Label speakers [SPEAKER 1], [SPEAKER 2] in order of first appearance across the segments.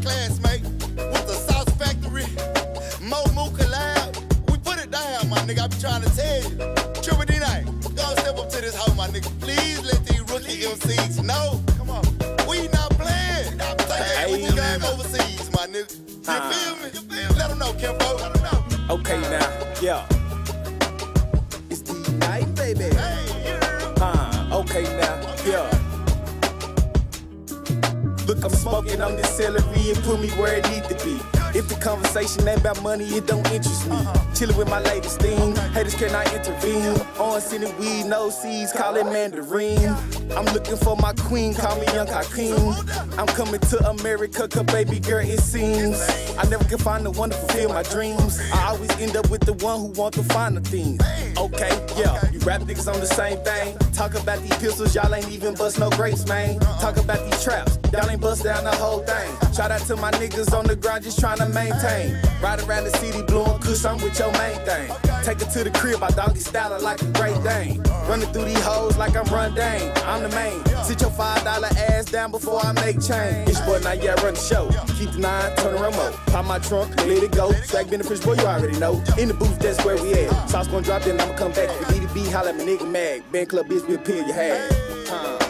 [SPEAKER 1] classmate with the Sauce Factory,
[SPEAKER 2] Mo
[SPEAKER 1] Moo collab. We put it down, my nigga. I be trying to tell you. Triple D Night, y'all step up to this hoe, my nigga. Please let these rookie MCs know. Come on. We not playing. We not playing. We just got overseas, my nigga. You
[SPEAKER 3] uh,
[SPEAKER 1] feel me? You feel me? Let them know, Kimbo. Let them know.
[SPEAKER 3] Okay, now. Yeah. It's D night, baby.
[SPEAKER 1] Hey, yeah.
[SPEAKER 3] Uh, okay, now. Yeah. Look, I'm smoking on this celery and put me where it need to be. If the conversation ain't about money, it don't interest me. Chillin' with my latest thing, haters cannot intervene. On sending weed, no seeds, call it mandarin. I'm looking for my queen, call me Young Hakeem. I'm coming to America, cause baby girl, it seems. I never can find the one to fulfill my dreams. I always end up with the one who want to find the finer things. Okay, yeah, you rap niggas on the same thing. Talk about these pistols, y'all ain't even bust no grapes, man. Talk about these traps, y'all ain't bust down the whole thing. Shout out to my niggas on the ground just trying to maintain. Ride around the city blowing kush, I'm with your main thing. Take it to the crib, I doggy style like a great Dane. Running through these hoes like I'm Run Dane. I'm the main. Sit your five dollar ass down before I make change. It's boy, now yeah, run the show. Keep the nine, turn the remote. Pop my trunk, let it go. Swag been the fish, boy, you already know. In the booth, that's where we at. Sauce gonna drop, then I'ma come back. If you need to be, holla at my nigga Mag. Band club, bitch, we'll peel your head. Huh.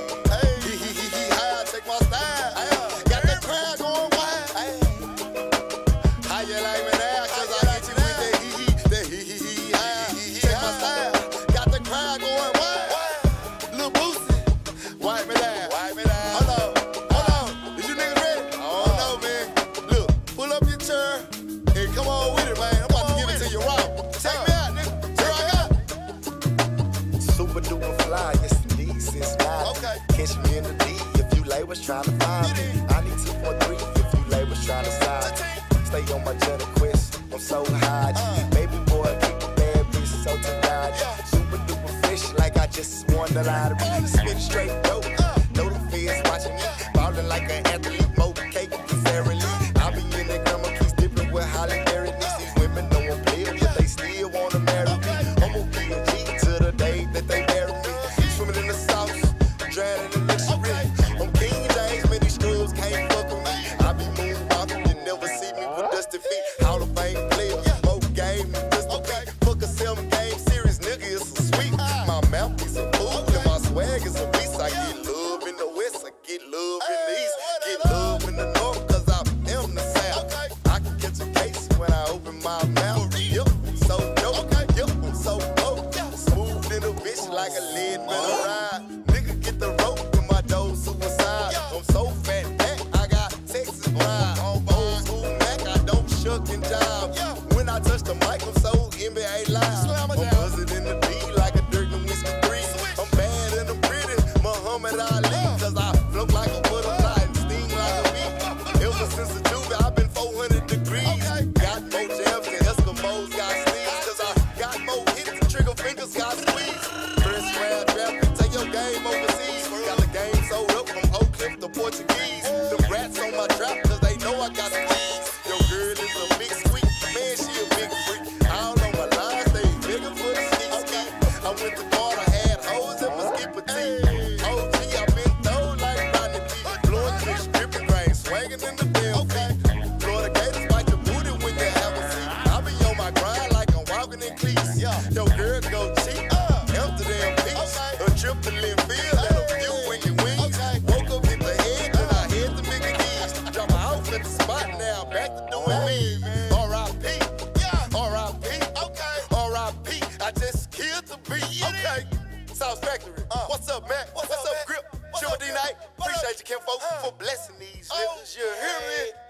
[SPEAKER 2] Duper fly, yes indeed, since nine.
[SPEAKER 1] Okay.
[SPEAKER 2] Catch me in the D if you labels trying to find me. I need two or three if you labels trying to sign me. Stay on my journey quest, I'm so high. Uh. Baby boy, keep the bad bitch so tonight. Super duper fish like I just won the lottery. Spin straight dope, On old school Mac, I don't shuck and jive. When I touch the mic, I'm so NBA live. I'm buzzing in the D like a dirt Dirk Nowitzki three. I'm bad and I'm pretty, Muhammad Ali. Cause I float like a butterfly and sting like a bee. Ever since the juvie, I've been 400 degrees. Got more jabs than Eskimos got sleeves. Cause I got more hits trigger fingers got squeezed. Round draft, take your game overseas. Got the game sold up from Oak Cliff to Portuguese. The rats on my trap cause they know I got keys. Your girl is a big squeak, man, she a big freak. All on my line, they bigger for the ski ski. I went to Carter, had hoes in my skipper tee. OG, I been thrown like Ronnie B. Blowing fish, dripping grain, swinging in the bill. Florida Gators bite your booty when you have a seat. I be on my grind like I'm walking in cleats. Yo, girl go I just killed the beat. Okay. Sauce Factory. What's up, Matt? What's, up, Grip? Triple D Night. Appreciate you, Kim folk, for blessing these niggas. You hear me?